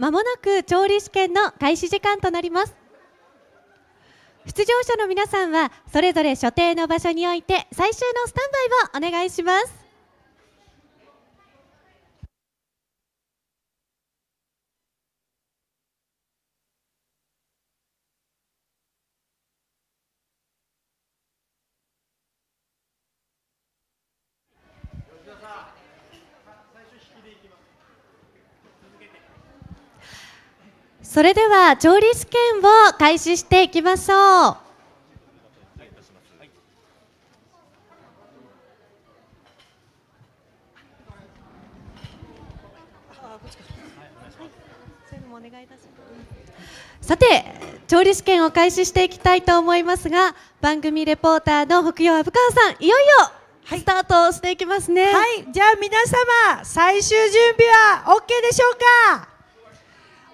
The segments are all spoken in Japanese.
まもなく調理試験の開始時間となります。出場者の皆さんはそれぞれ所定の場所において最終のスタンバイをお願いします。それでは調理試験を開始していきましょう。さて調理試験を開始していきたいと思いますが番組レポーターの北陽虻川さんいよいよスタートしていきますね。はい。じゃあ皆様最終準備は OK でしょうか？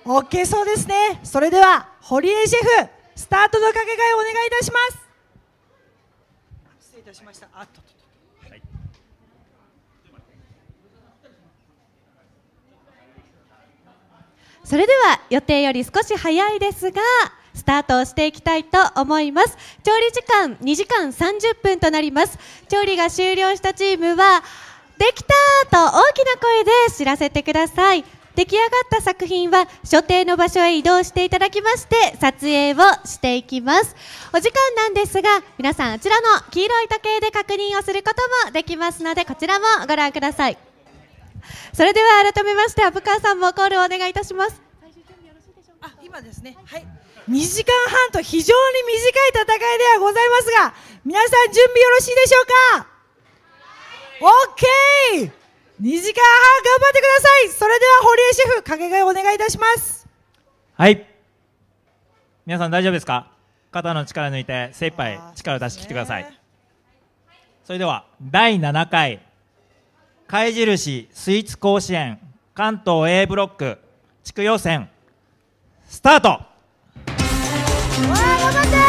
OK そうですね。それでは堀江シェフスタートの掛け替えをお願いいたします。失礼いたしました。あっとそれでは予定より少し早いですがスタートをしていきたいと思います。調理時間2時間30分となります。調理が終了したチームはできたと大きな声で知らせてください出来上がった作品は所定の場所へ移動していただきまして撮影をしていきます。お時間なんですが皆さんあちらの黄色い時計で確認をすることもできますのでこちらもご覧ください。それでは改めまして虻川さんもコールをお願いいたします。あ今ですね。はい。2時間半と非常に短い戦いではございますが皆さん準備よろしいでしょうか？OK! 2時間半頑張ってください。それでは堀江シェフ掛け替えお願いいたします。はい。皆さん大丈夫ですか？肩の力抜いて精一杯力を出し切ってください。それでは第7回。貝印スイーツ甲子園。関東 A ブロック。地区予選。スタート。わあ頑張って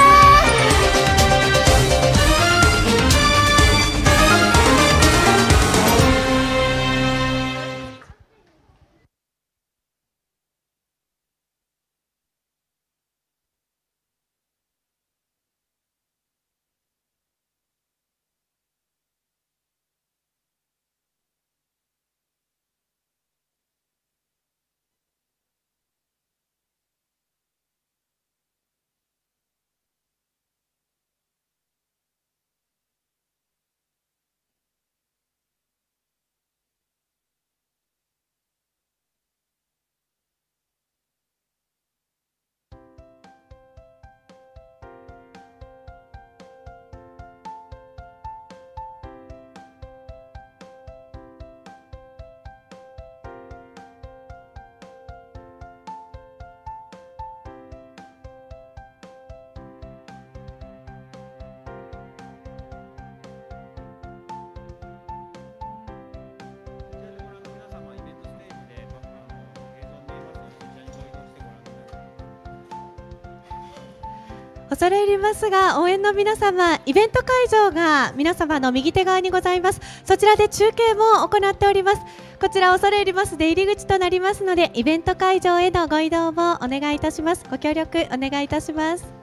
恐れ入りますが応援の皆様イベント会場が皆様の右手側にございます。そちらで中継も行っております。こちら恐れ入ります出入り口となりますのでイベント会場へのご移動もお願いいたします。ご協力お願いいたします。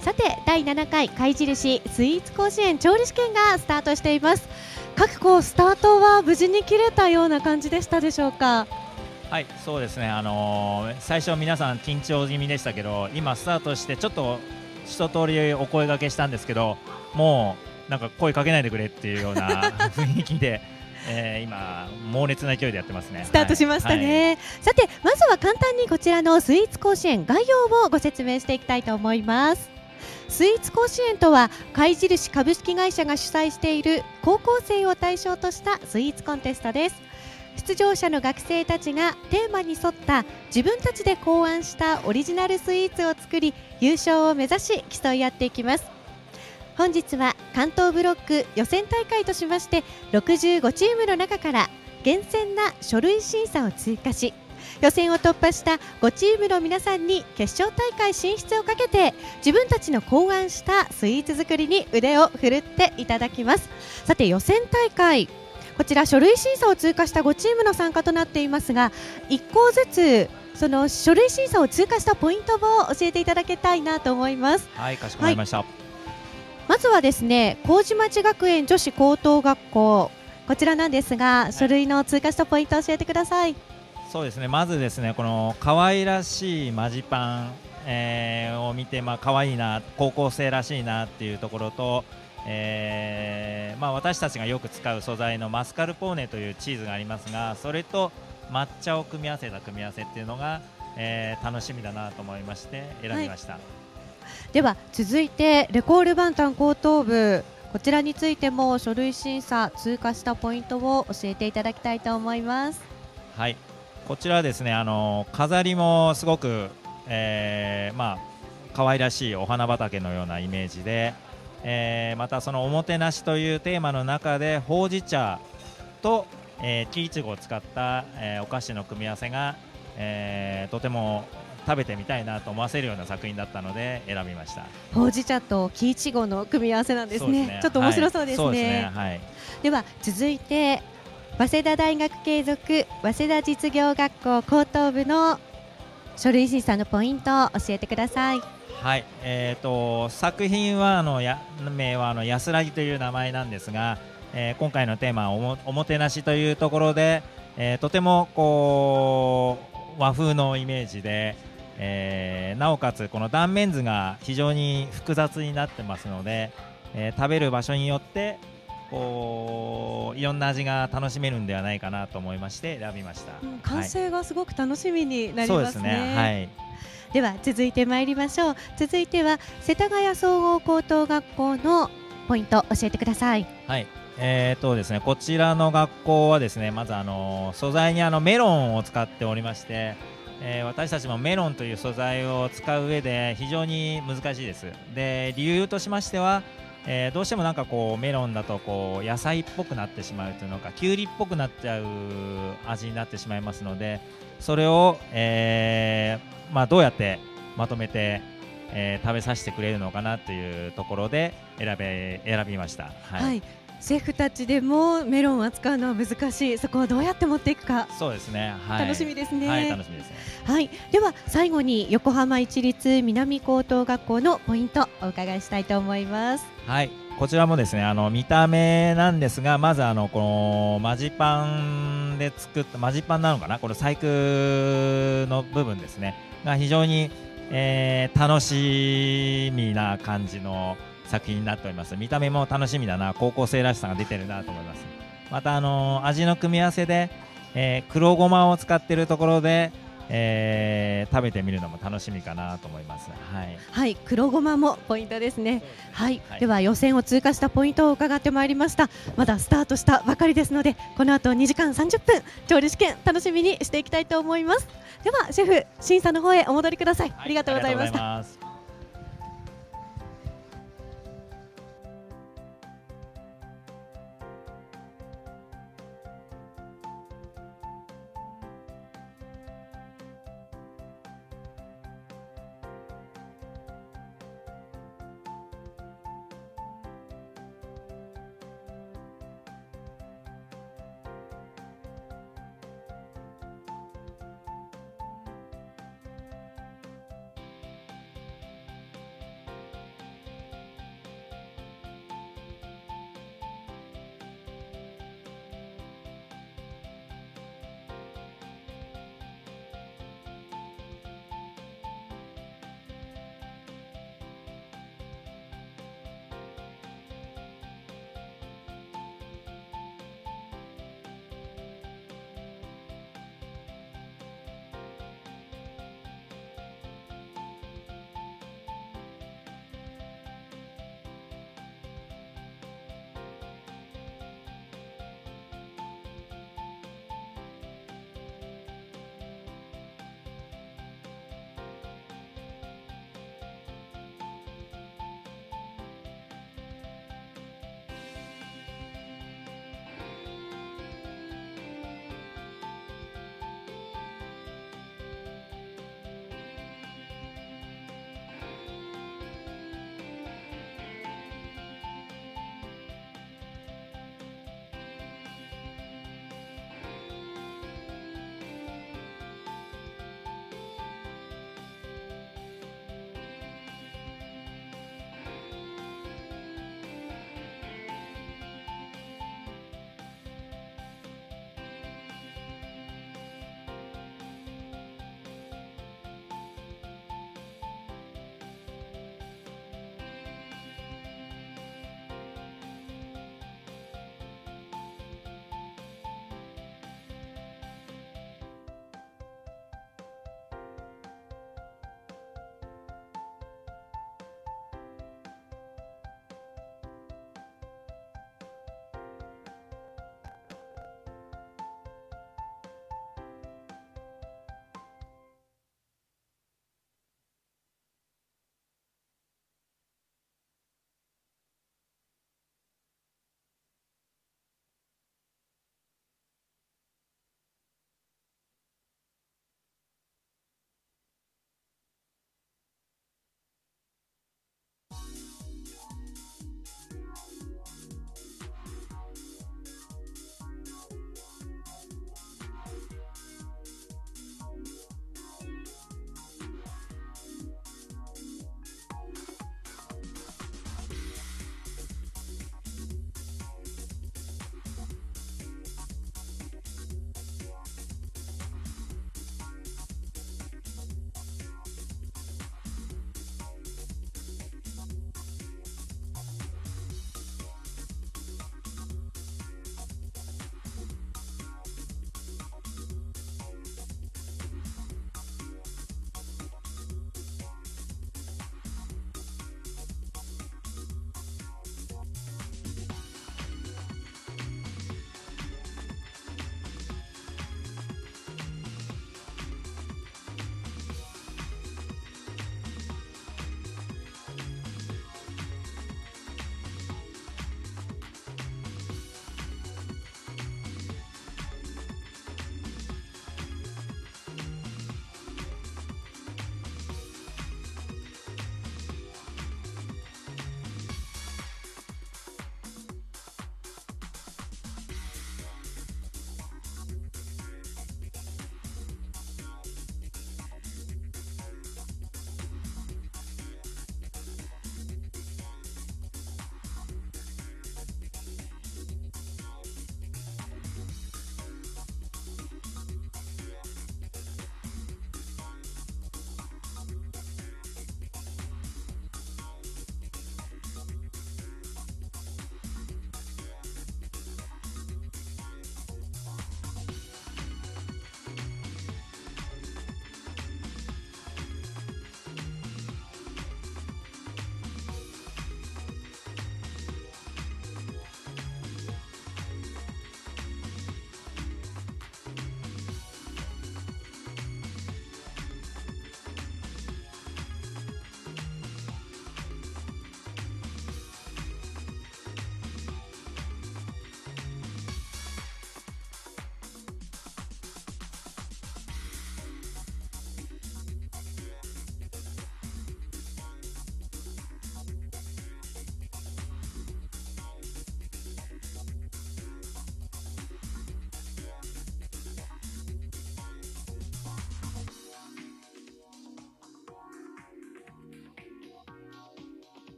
さて第7回貝印スイーツ甲子園調理試験がスタートしています。各校スタートは無事に切れたような感じでしたでしょうか？はい、そうですね、あのー最初、皆さん緊張気味でしたけど、今、スタートして、ちょっと一通りお声掛けしたんですけど、もうなんか声かけないでくれっていうような 雰囲気で、えー今、猛烈な勢いでやってますね。スタートしましたね、さてまずは簡単にこちらのスイーツ甲子園概要をご説明していきたいと思いますスイーツ甲子園とは貝印株式会社が主催している高校生を対象としたスイーツコンテストです。出場者の学生たちがテーマに沿った自分たちで考案したオリジナルスイーツを作り優勝を目指し競い合っていきます。本日は関東ブロック予選大会としまして65チームの中から厳選な書類審査を追加し予選を突破した5チームの皆さんに決勝大会進出をかけて自分たちの考案したスイーツ作りに腕を振るっていただきます。さて予選大会こちら書類審査を通過した5チームの参加となっていますが1校ずつその書類審査を通過したポイントを教えていただきたいなと思います。はい、かしこまりました。まずはですね麹町学園女子高等学校。こちらなんですが、書類の通過したポイントを教えてくださいそうですね、まずですね、この可愛らしいマジパン、えーを見て、まあ可愛いな、高校生らしいなっていうところと、えーまあ、私たちがよく使う素材のマスカルポーネというチーズがありますが、それと抹茶を組み合わせた組み合わせっていうのが、えー楽しみだなと思いまして選びました。では続いてレコールバンタン高等部。こちらについても書類審査通過したポイントを教えていただきたいと思います。はい、こちらはですね、あの飾りもすごく、えーまあ可愛らしいお花畑のようなイメージで、えーまたそのおもてなしというテーマの中でほうじ茶と、えー、木いちごを使った、えーお菓子の組み合わせが、えーとても食べてみたいなと思わせるような作品だったので選びました。ほうじ茶と木いちごの組み合わせなんですね。そうちょっと面白そうですね,、はい、ですね。はい。では続いて早稲田大学継続早稲田実業学校高等部の書類審査のポイントを教えてください。はい、えー、と作品はあのや名はあの安らぎという名前なんですが、えー今回のテーマはおもおもてなしというところで、えーとてもこう和風のイメージで、えーなおかつこの断面図が非常に複雑になってますので、えー食べる場所によってこういろんな味が楽しめるんではないかなと思いまして選びました。うん完成がすごく楽しみになりますね。ね。はい。では続いて参りましょう。続いては世田谷総合高等学校のポイント教えてください。はい。えーとですね、こちらの学校はですね、まずあの素材にあのメロンを使っておりまして、えー私たちもメロンという素材を使う上で非常に難しいです。で、理由としましては、えーどうしてもなんかこうメロンだとこう野菜っぽくなってしまうというのか、きゅうりっぽくなっちゃう味になってしまいますので、それを、えーまあどうやってまとめて、えー食べさせてくれるのかなというところで選べ選びました。はい。シェフたちでもメロンを扱うのは難しい。そこをどうやって持っていくか。そうですね。はい。楽しみですねはい、楽しみですね。はい。では最後に横浜市立南高等学校のポイントお伺いしたいと思います。はい。こちらもですね、あの見た目なんですが、まずあのこのマジパンで作ったマジパンなのかな、この細工の部分ですね、が非常に、えー楽しみな感じの作品になっております。見た目も楽しみだな、高校生らしさが出てるなと思います。またあの味の組み合わせで、えー黒ごまを使っているところで、えー食べてみるのも楽しみかなと思います。はい。はい。黒ごまもポイントですね。はい、はいでは予選を通過したポイントを伺ってまいりましたまだスタートしたばかりですのでこの後2時間30分調理試験楽しみにしていきたいと思いますではシェフ審査の方へお戻りください、ありがとうございました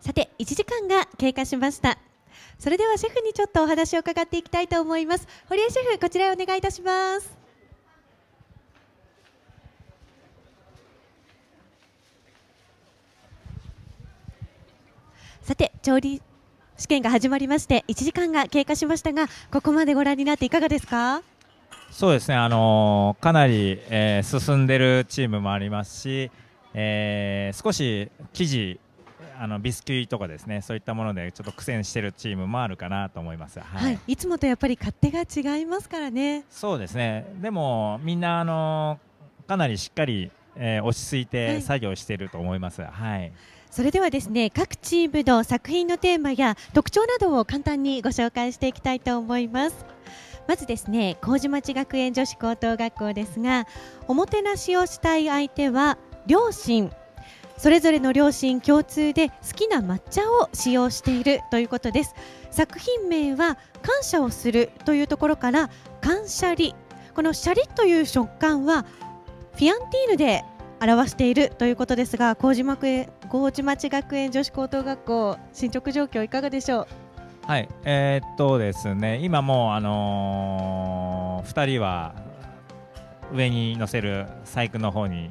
さて1時間が経過しました。それではシェフにちょっとお話を伺っていきたいと思います。堀江シェフこちらへお願いいたします。さて調理試験が始まりまして1時間が経過しましたがここまでご覧になっていかがですか？そうですね、あのーかなり、えー進んでるチームもありますし、えー少し生地あのビスキュイとかですねそういったものでちょっと苦戦してるチームもあるかなと思います。はい、はい、いつもとやっぱり勝手が違いますからね。そうですね。でもみんな、あのーかなりしっかり、えー落ち着いはい。て作業していると思います。はい。それではですね各チームの作品のテーマや特徴などを簡単にご紹介していきたいと思います。まずですね麹町学園女子高等学校ですがおもてなしをしたい相手は両親それぞれの両親共通で好きな抹茶を使用しているということです。作品名は感謝をするというところから感謝り。このシャリという食感はフィアンティーヌで表しているということですが麹町へ麹町学園女子高等学校進捗状況いかがでしょう？はい、えーっとですね、今もう、あのー、2人は上に乗せる細工の方に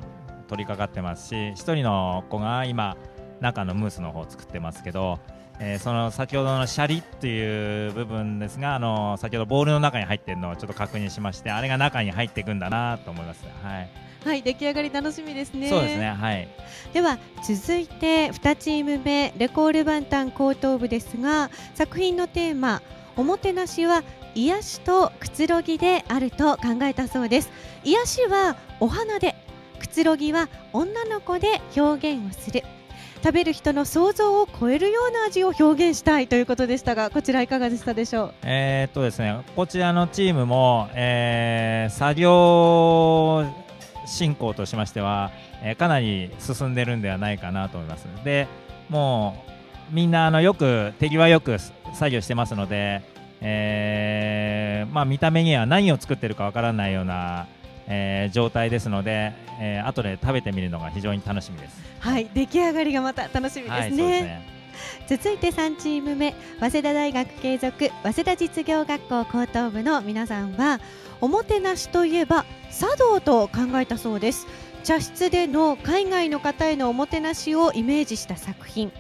取り掛かってますし、1人の子が今、中のムースの方を作ってますけど、えーその先ほどのシャリっていう部分ですが、あのー先ほどボールの中に入っているのをちょっと確認しまして、あれが中に入っていくんだなと思います。はい、はい出来上がり楽しみですねそうですね、はい。では続いて2チーム目レコールバンタン高等部ですが作品のテーマおもてなしは癒しとくつろぎであると考えたそうです癒しはお花でくつろぎは女の子で表現をする食べる人の想像を超えるような味を表現したいということでしたがこちらいかがでしたでしょう？えーっとですね、こちらのチームも、えー作業進行としましては、えーかなり進んでるんではないかなと思います。で、もうみんなあのよく手際よく作業してますので、えーまあ、見た目には何を作ってるかわからないような、えー状態ですので、えー後で食べてみるのが非常に楽しみです。はい出来上がりがまた楽しみですね,、はい、ね。続いて3チーム目早稲田大学継続早稲田実業学校高等部の皆さんはおもてなしといえば茶道と考えたそうです。茶室での海外の方へのおもてなしをイメージした作品。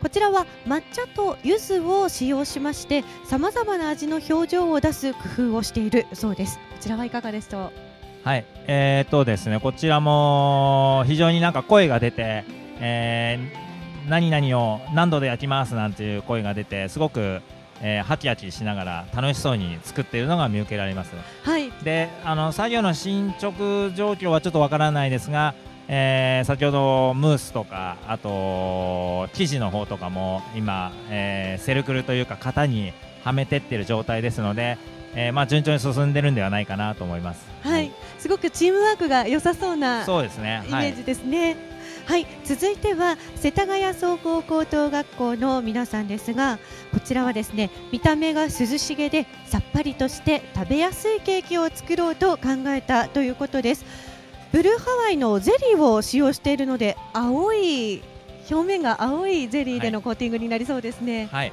こちらは抹茶と柚子を使用しましてさまざまな味の表情を出す工夫をしているそうです。こちらはいかがでしょう？はい、えー、とですね、こちらも非常になんか声が出て、えー何々を何度で焼きますなんていう声が出て、すごく、えー、ハキハキしながら楽しそうに作っているのが見受けられます。はいで、あの作業の進捗状況はちょっとわからないですが、えー先ほどムースとか、あと生地の方とかも今、えーセルクルというか型にはめてってる状態ですので、えーまあ順調に進んでるんではないかなと思います。はい、すごくチームワークが良さそうなそうですね。はいイメージ。ですね。はい、続いては世田谷総合高等学校の皆さんですがこちらはですね見た目が涼しげでさっぱりとして食べやすいケーキを作ろうと考えたということですブルーハワイのゼリーを使用しているので青い表面が青いゼリーでのコーティングになりそうですねはい。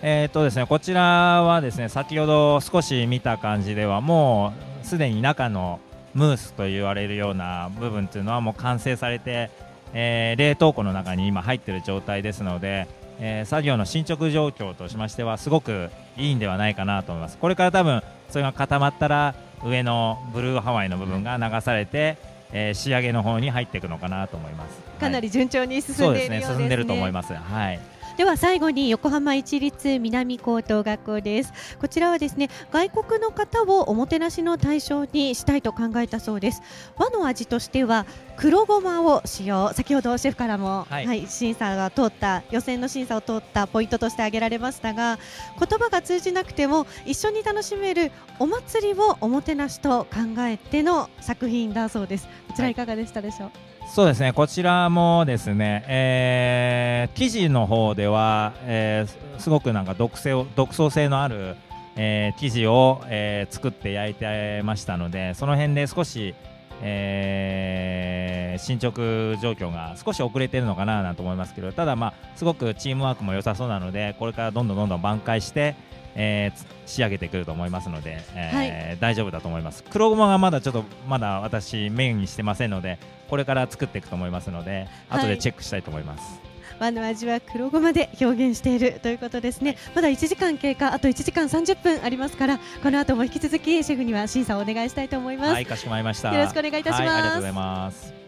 えーっとですね、こちらはですね、先ほど少し見た感じでは、もうすでに中のムースと言われるような部分というのはもう完成されて、えー冷凍庫の中に今入っている状態ですので、えー作業の進捗状況としましてはすごくいいんではないかなと思います。これから多分それが固まったら上のブルーハワイの部分が流されて、えー仕上げの方に入っていくのかなと思います。かなり順調に進んででいるようですねすね進んでると思います。はい。では最後に横浜市立南高等学校です。こちらはですね外国の方をおもてなしの対象にしたいと考えたそうです。和の味としては黒ごまを使用。先ほどシェフからも、ははいい審査が通った予選の審査を通ったポイントとして挙げられましたが言葉が通じなくても一緒に楽しめるお祭りをおもてなしと考えての作品だそうです。こちらいかがでしたでしょう、そうですね、こちらもですね、えー生地の方では、えーすごくなんか独性を独創性のある、えー生地を、えー作って焼いてましたので、その辺で少し、えー進捗状況が少し遅れてるのかななんて思いますけどただ、まあ、すごくチームワークも良さそうなのでこれからどんどんどんどん挽回して、えーつ仕上げてくると思いますので、えー大丈夫だと思います。黒ごまがまだちょっとまだ私メインにしてませんのでこれから作っていくと思いますのではい。後でチェックしたいと思います。和の味は黒ごまで表現しているということですねまだ1時間経過あと1時間30分ありますからこの後も引き続きシェフには審査をお願いしたいと思います、はい、かしこまりました。よろしくお願いいたしますはい、ありがとうございます。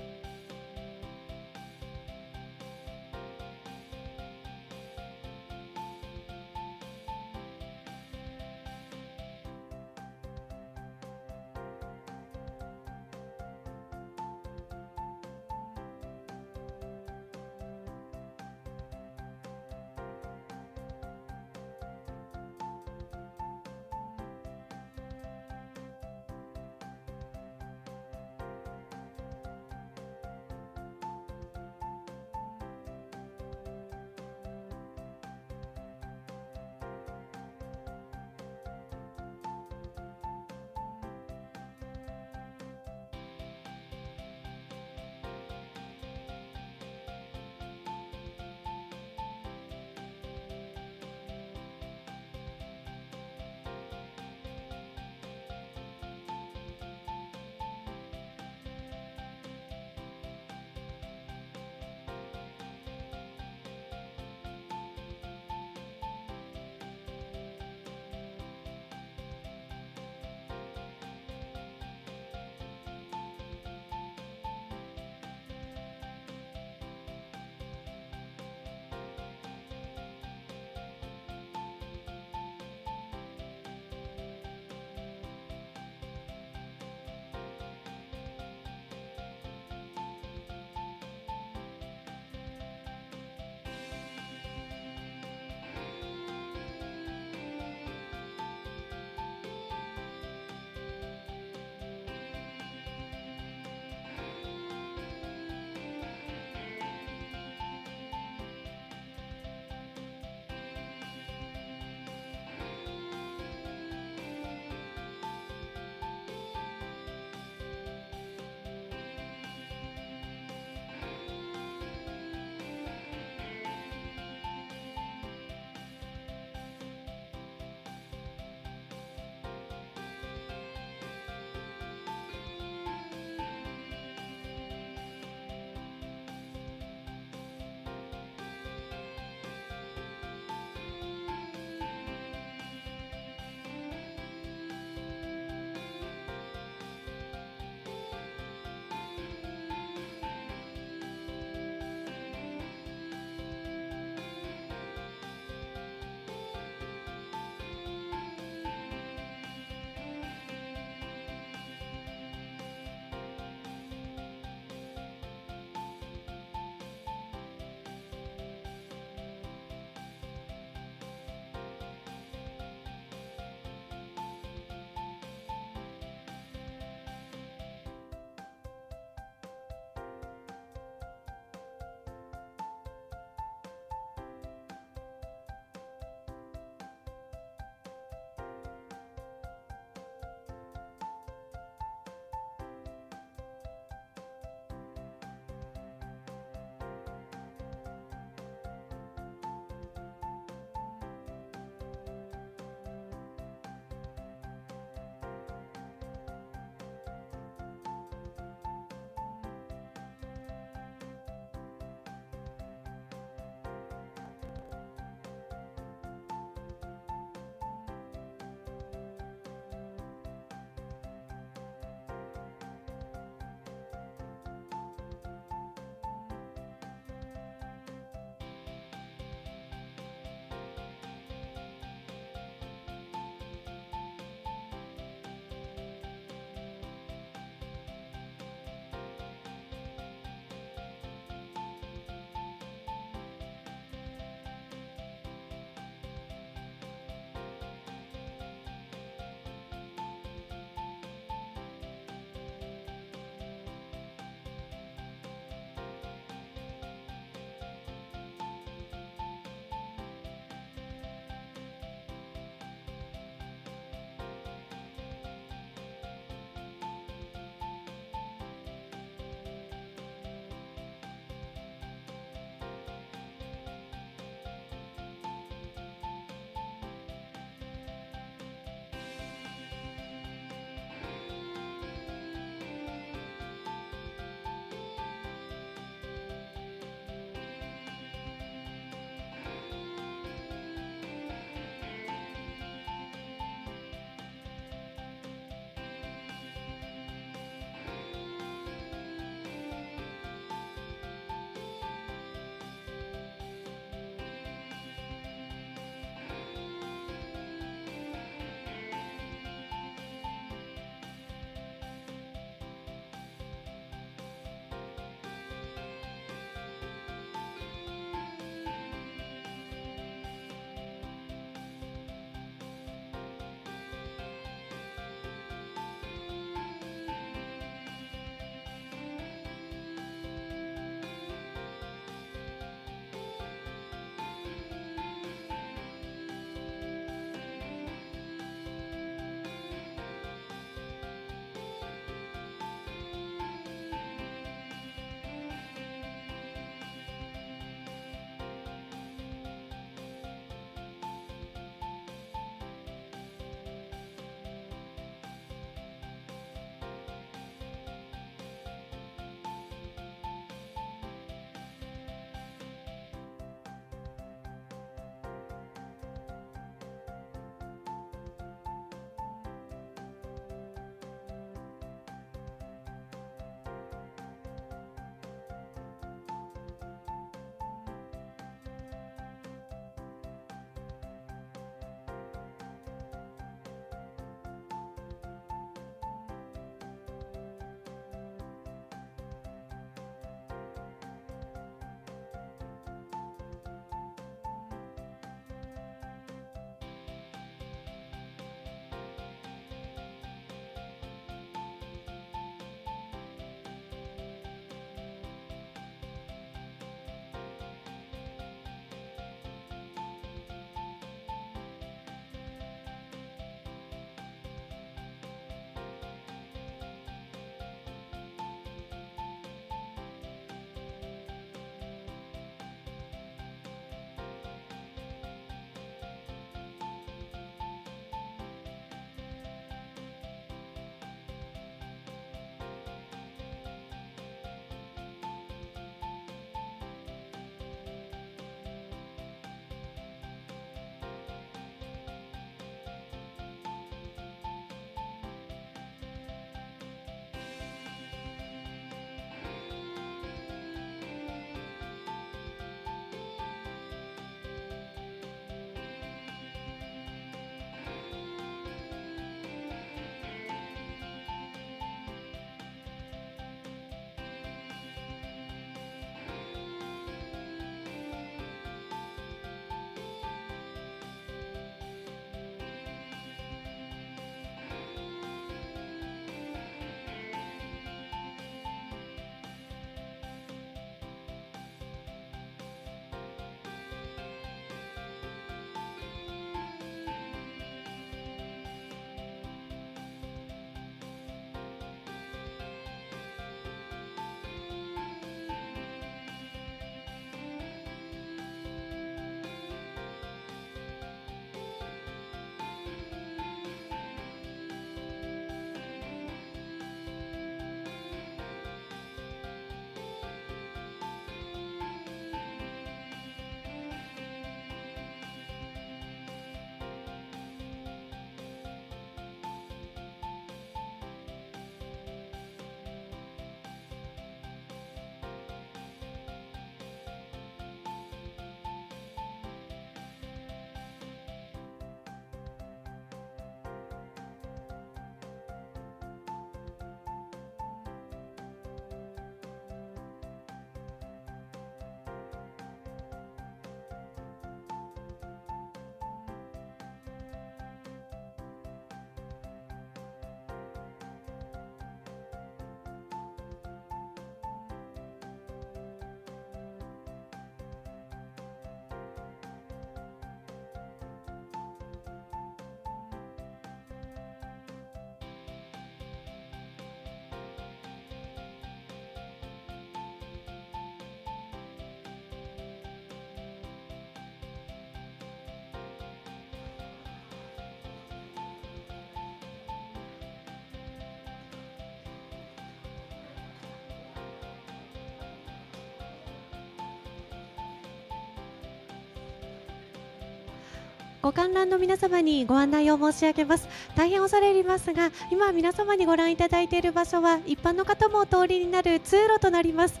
ご観覧の皆様にご案内を申し上げます。大変恐れ入りますが今皆様にご覧いただいている場所は一般の方もお通りになる通路となります。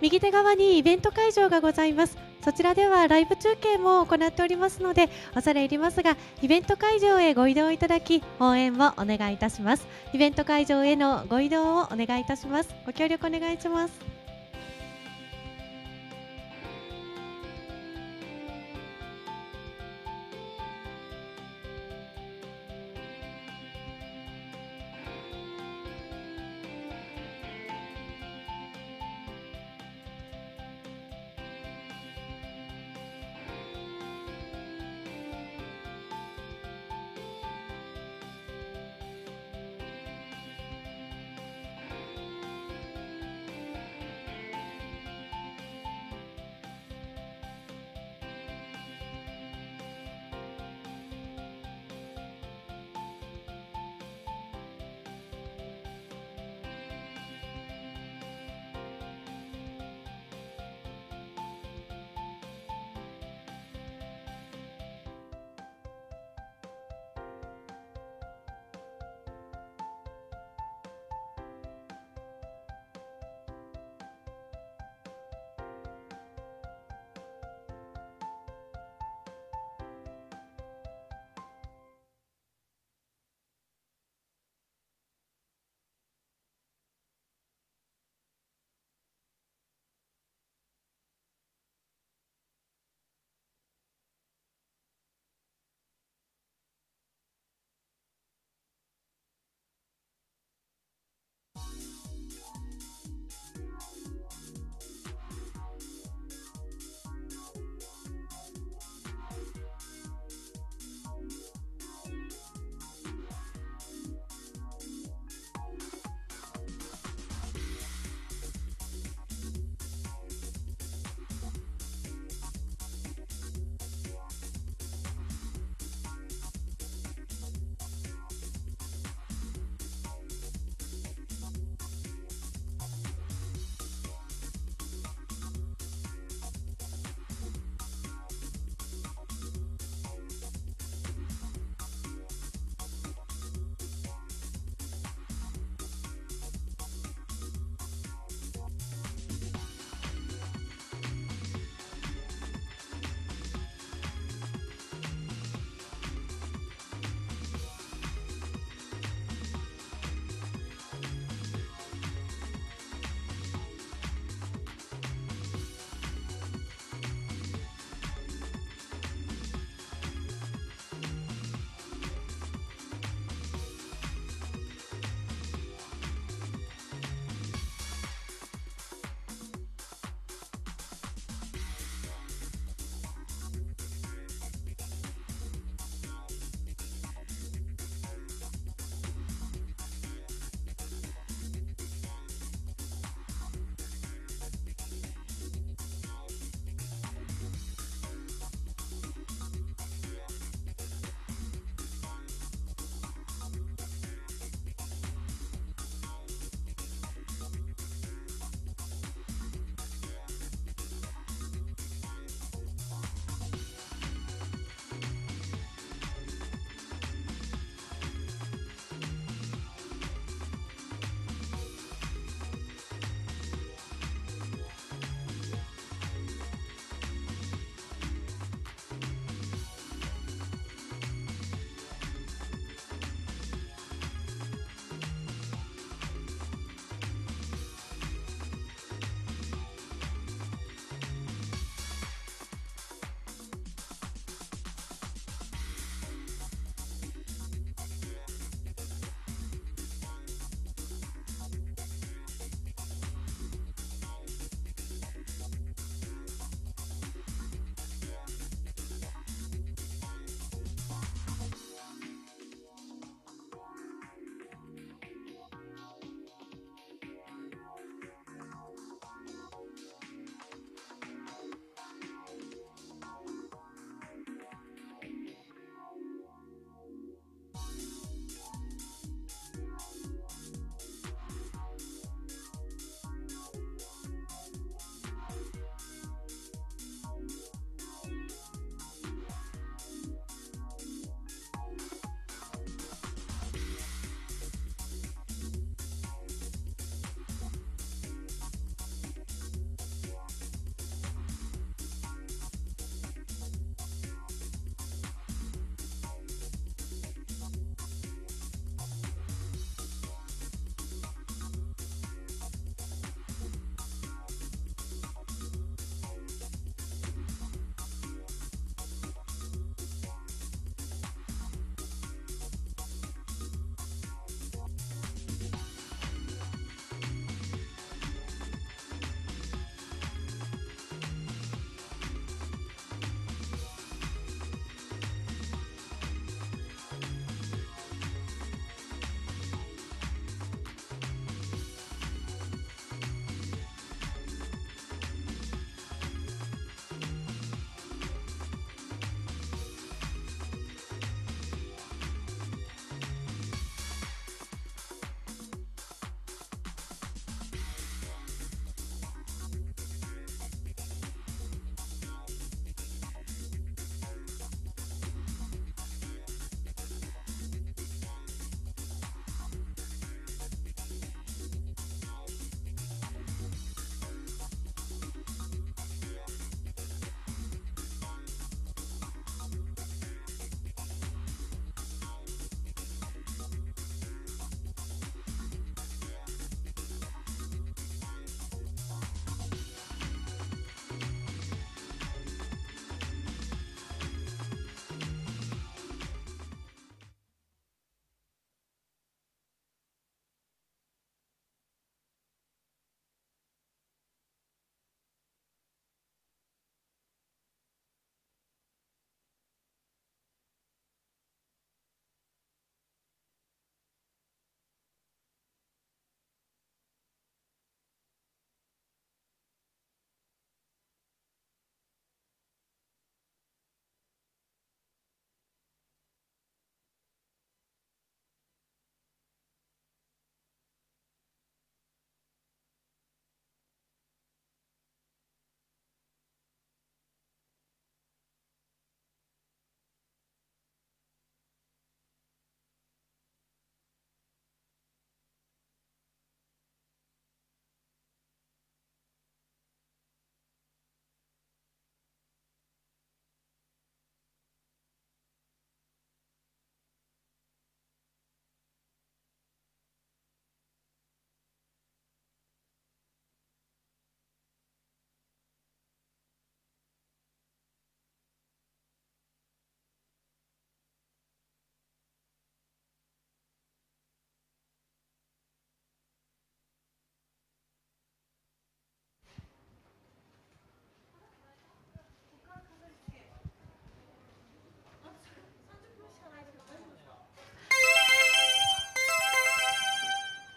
右手側にイベント会場がございます。そちらではライブ中継も行っておりますので恐れ入りますがイベント会場へご移動いただき応援をお願いいたします。イベント会場へのご移動をお願いいたします。ご協力お願いします。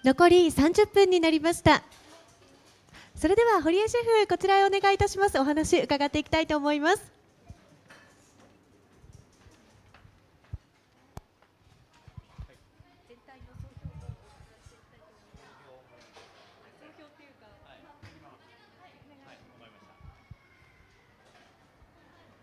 残り30分になりました。それでは堀江シェフこちらへお願いいたします。お話伺っていきたいと思います。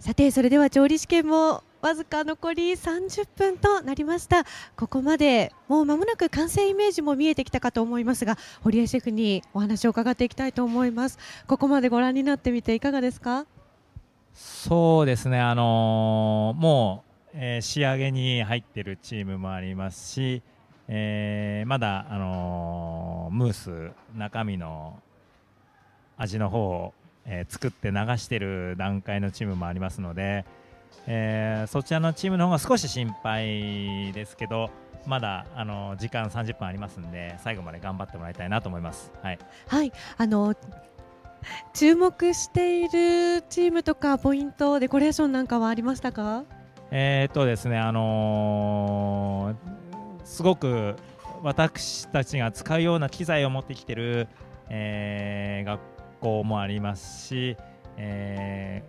さてそれでは調理試験もわずか残り30分となりました。ここまでもう間もなく完成イメージも見えてきたかと思いますが堀江シェフにお話を伺っていきたいと思います。ここまでご覧になってみていかがですか？そうですね。あのー、もう、えー、仕上げに入っているチームもありますし、えー、まだ、あのムース中身の味の方をえー、作って流している段階のチームもありますので、えー、そちらのチームの方が少し心配ですけどまだあの時間30分ありますので最後まで頑張ってもらいたいなと思います。はい、はい、あの注目しているチームとかポイントデコレーションなんかはありましたか？えー、っとですね、あのー、すごく私たちが使うような機材を持ってきてる、えー、学校もありますし、え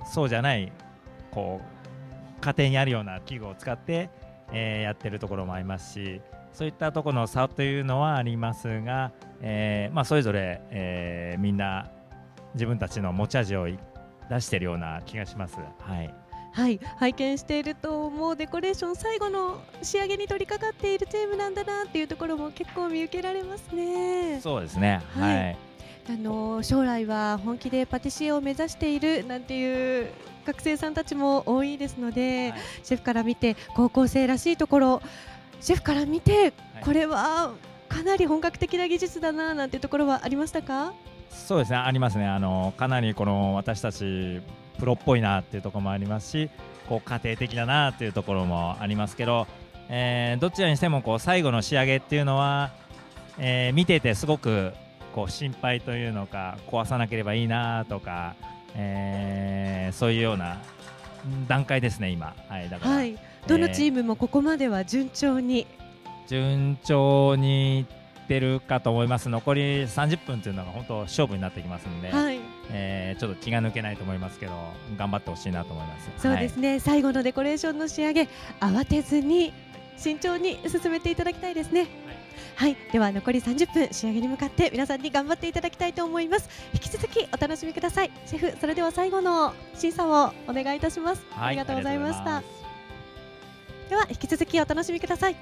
ー、そうじゃないこう家庭にあるような器具を使って、えー、やってるところもありますしそういったところの差というのはありますが、えーまあ、それぞれ、えー、みんな自分たちの持ち味を出しているような気がします。はいはい、拝見しているともうデコレーション最後の仕上げに取り掛かっているチームなんだなっていうところも結構見受けられますね。そうですね。はい、はいあの将来は本気でパティシエを目指しているなんていう学生さんたちも多いですので、はい、シェフから見て高校生らしいところシェフから見てこれはかなり本格的な技術だななんていうところはありましたか？そうですねありますね。あのかなりこの私たちプロっぽいなっていうところもありますしこう家庭的だなっていうところもありますけど、えー、どちらにしてもこう最後の仕上げっていうのは、えー、見ててすごくこう心配というのか壊さなければいいなとか、えー、そういうような段階ですね、今。はい、だから、はい、どのチームもここまでは順調に、えー、順調にいってるかと思います、残り30分というのが本当、勝負になってきますので、はい、えー、ちょっと気が抜けないと思いますけど、頑張ってほしいなと思います。そうですね、はい、最後のデコレーションの仕上げ、慌てずに慎重に進めていただきたいですね。はいはいでは残り30分仕上げに向かって皆さんに頑張っていただきたいと思います。引き続きお楽しみください。シェフそれでは最後の審査をお願いいたします、はい、ありがとうございました。では引き続きお楽しみください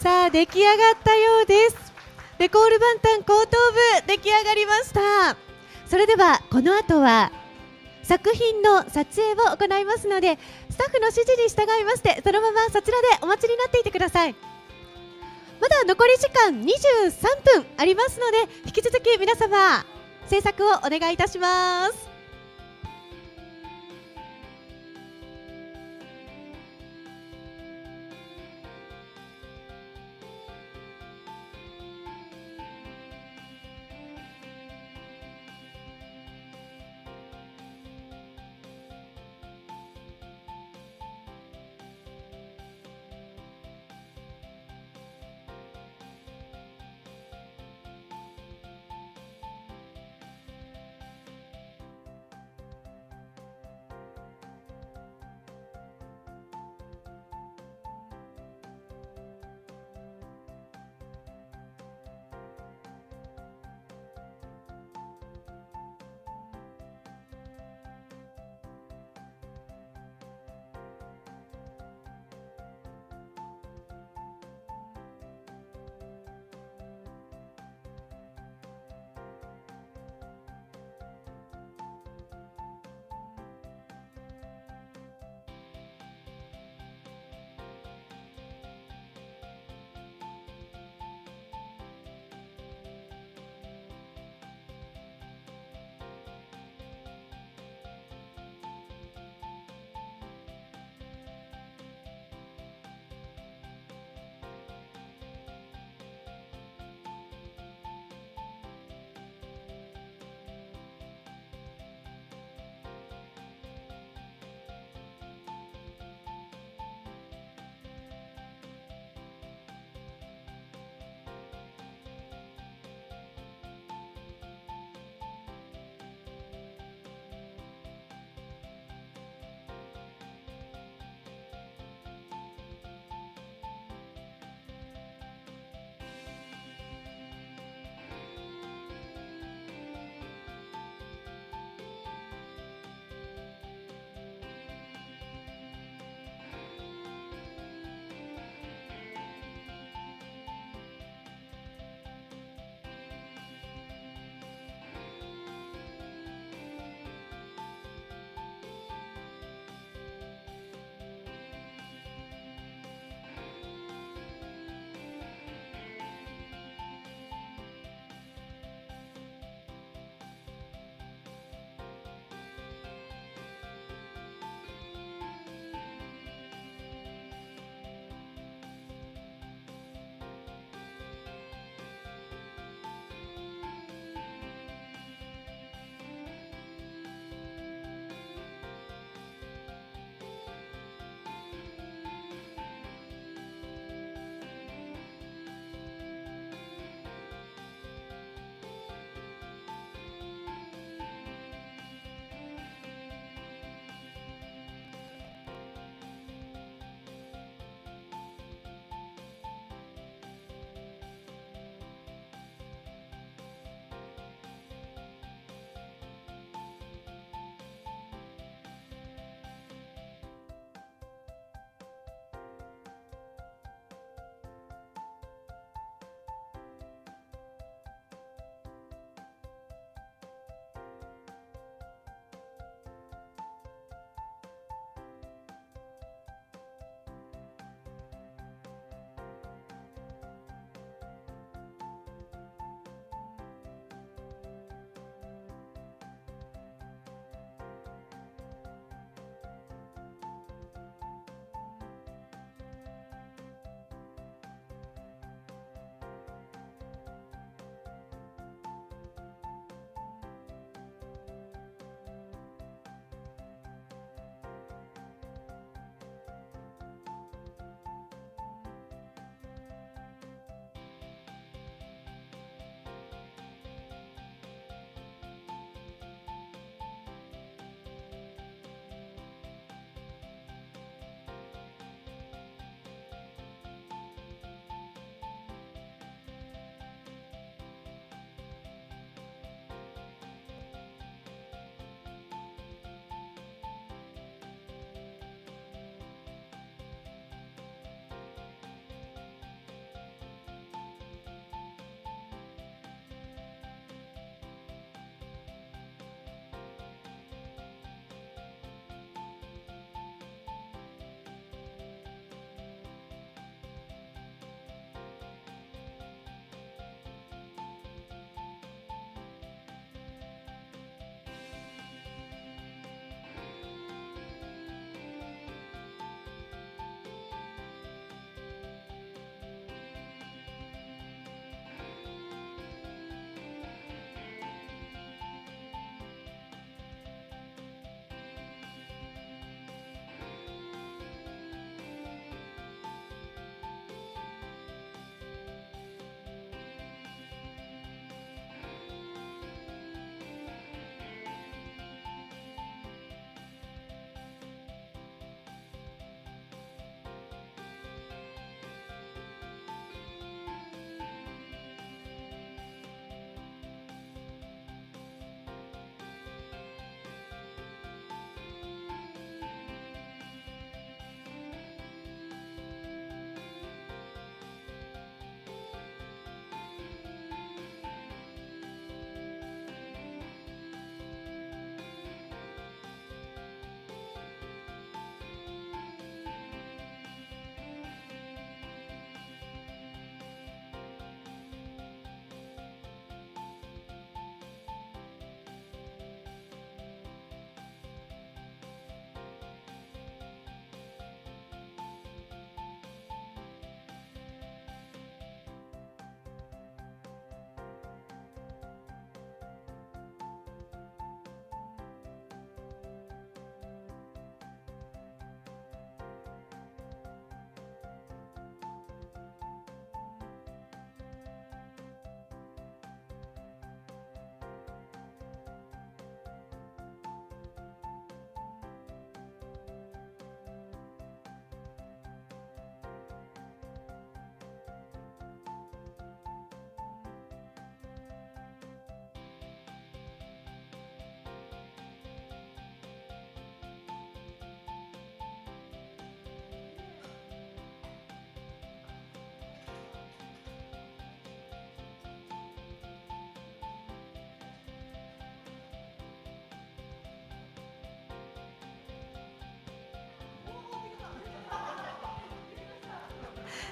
さあ出来上がったようです。レコールバンタン高等部出来上がりました。それではこの後は作品の撮影を行いますのでスタッフの指示に従いましてそのままそちらでお待ちになっていてください。まだ残り時間23分ありますので引き続き皆様制作をお願いいたします。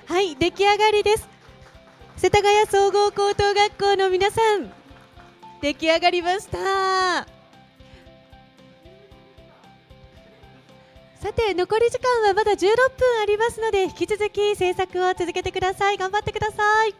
はい出来上がりです。世田谷総合高等学校の皆さん出来上がりました。さて残り時間はまだ16分ありますので引き続き制作を続けてください。頑張ってください。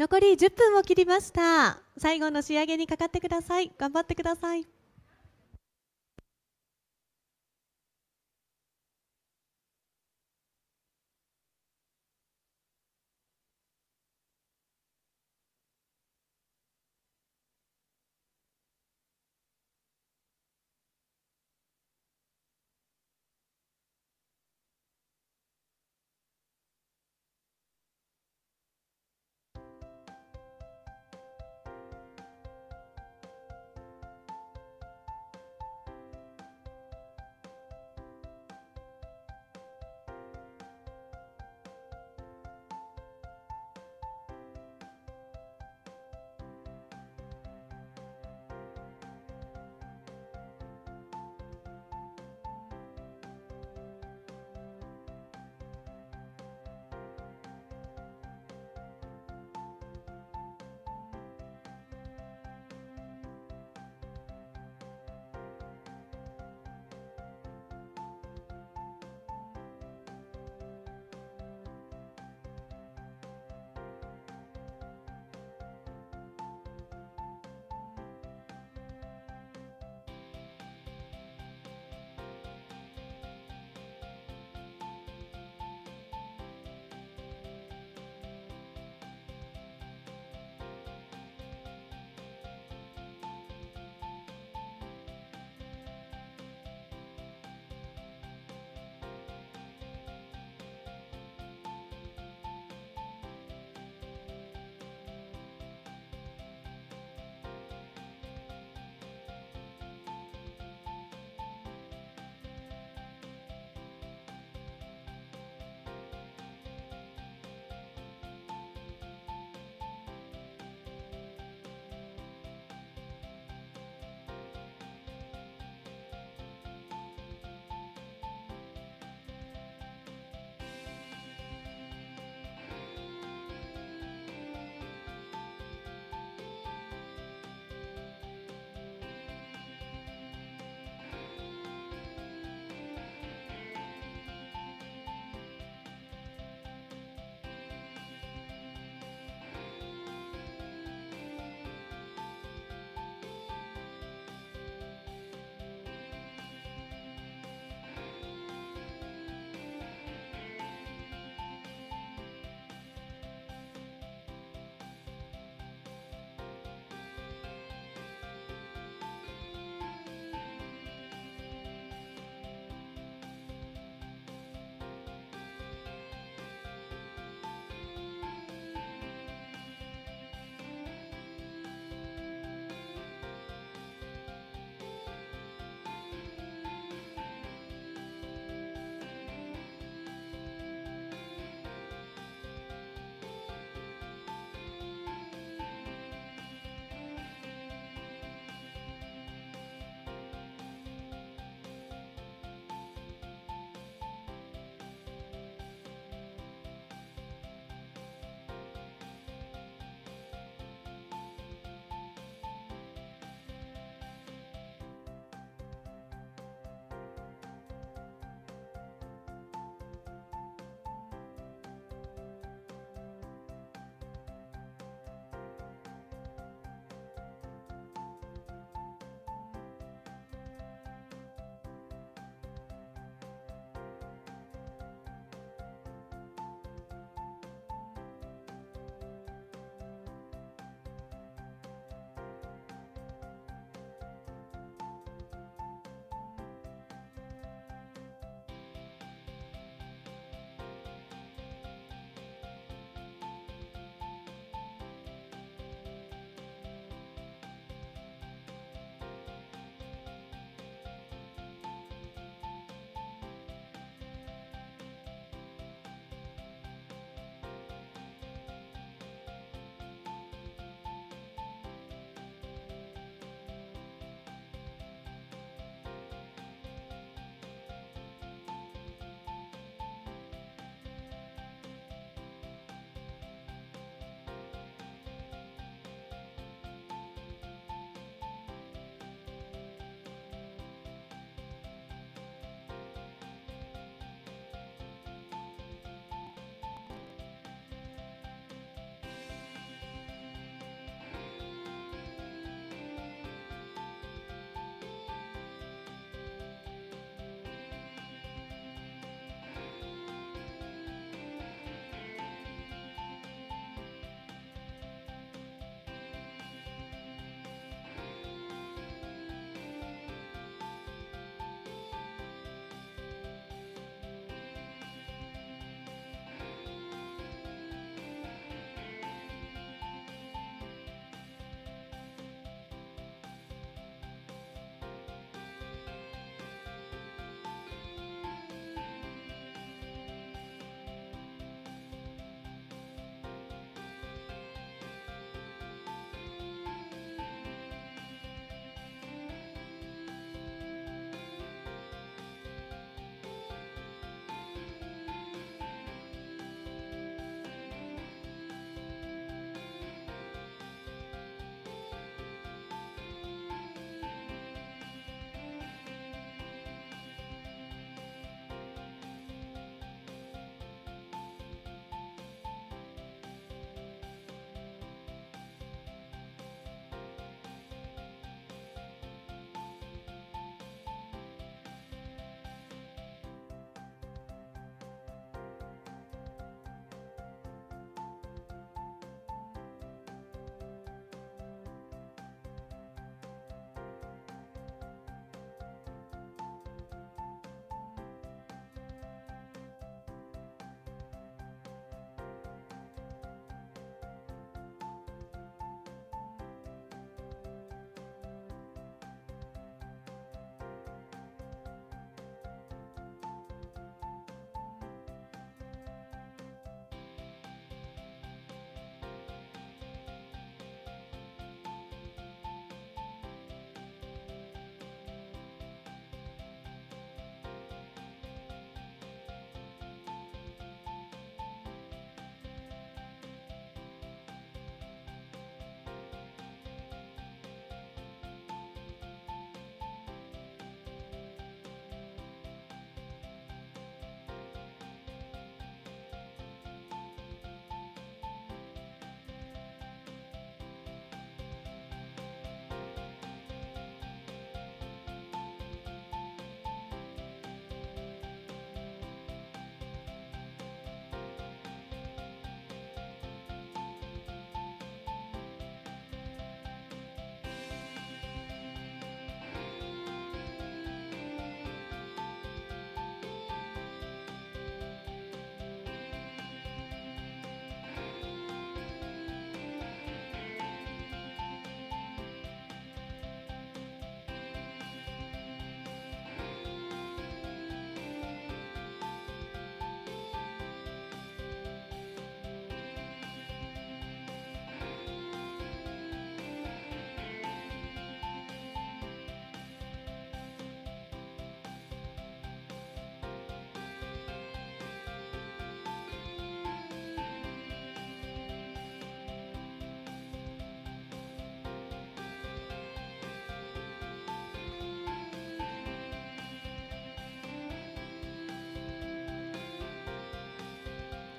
残り10分を切りました。最後の仕上げにかかってください。頑張ってください。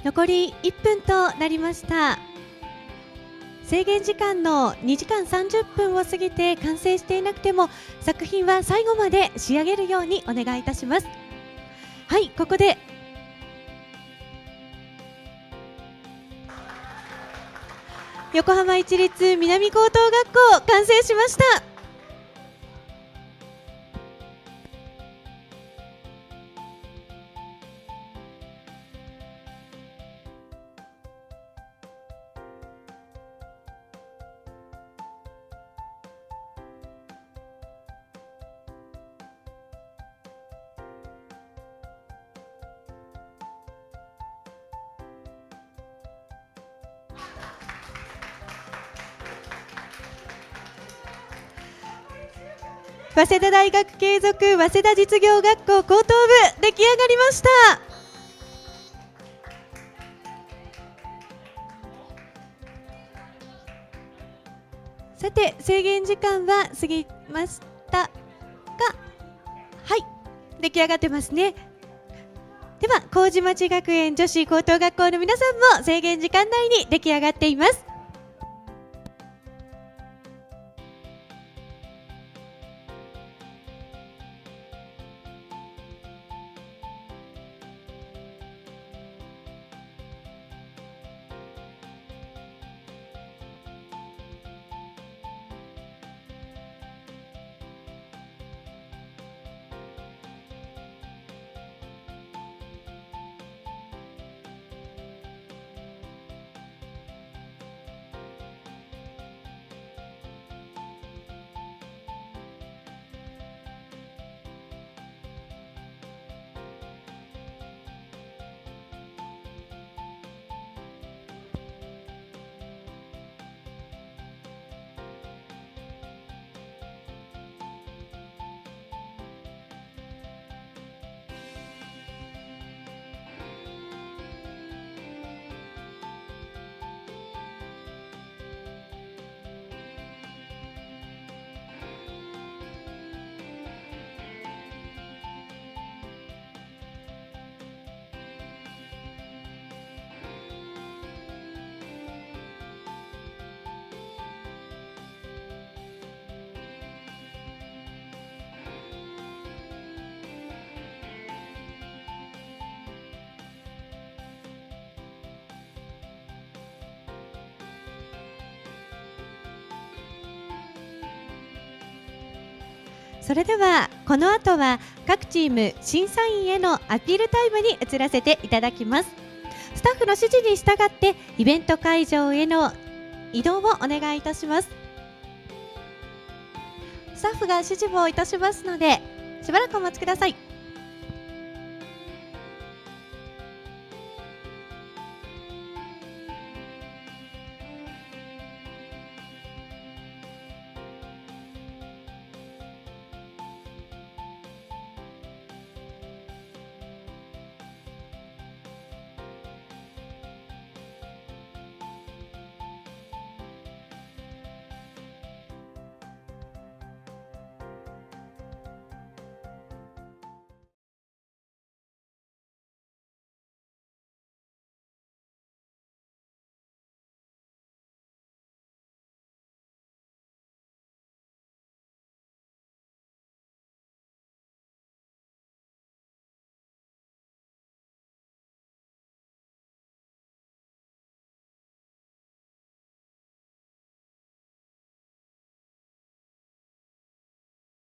残り1分となりました。制限時間の2時間30分を過ぎて完成していなくても作品は最後まで仕上げるようにお願いいたします。はいここで。横浜市立南高等学校完成しました。早稲田大学継続早稲田実業学校高等部出来上がりました。さて制限時間は過ぎましたがはい出来上がってますね。では麹町学園女子高等学校の皆さんも制限時間内に出来上がっています。それではこの後は各チーム審査員へのアピールタイムに移らせていただきます。スタッフの指示に従ってイベント会場への移動をお願いいたします。スタッフが指示をいたしますのでしばらくお待ちください。